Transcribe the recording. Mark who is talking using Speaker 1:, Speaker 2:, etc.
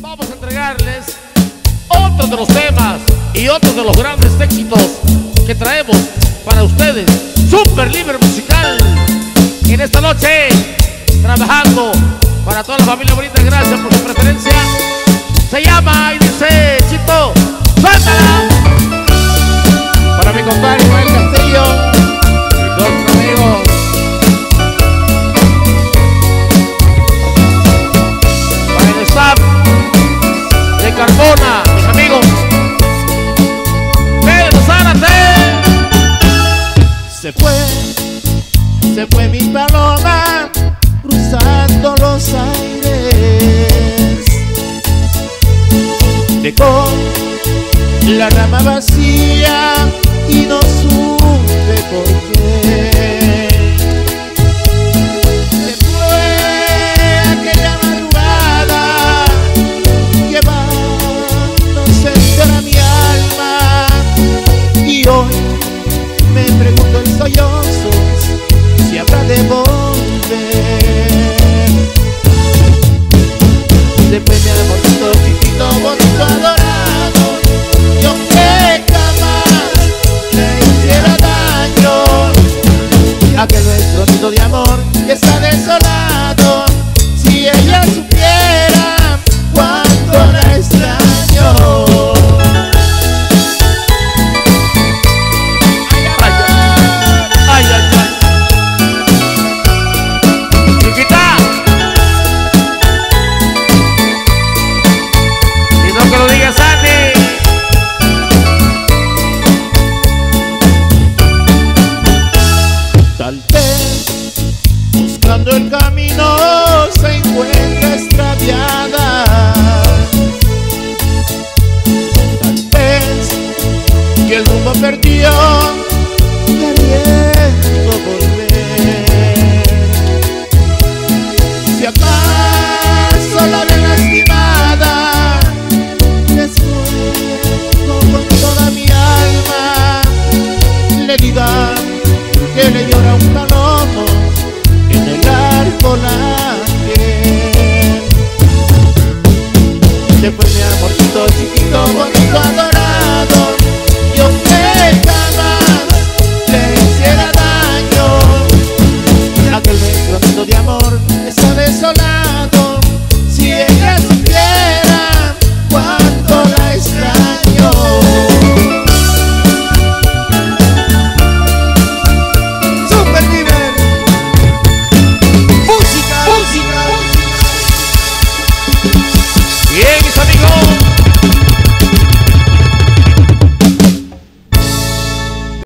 Speaker 1: vamos a entregarles otro de los temas y otro de los grandes éxitos que traemos para ustedes. Super Libre Musical. En esta noche, trabajando para toda la familia bonita. Gracias por su preferencia. Se llama y
Speaker 2: Se fue, se fue mi paloma cruzando los aires. Dejó la rama vacía y no supe de volver. Después mi amorcito chiquito, bonito, adorado, yo que jamás le hiciera daño. Aquel nuestro nido de amor Vez buscando el camino se encuentra extraviada. Tal vez que el rumbo perdió mi amorcito chiquito, bonito,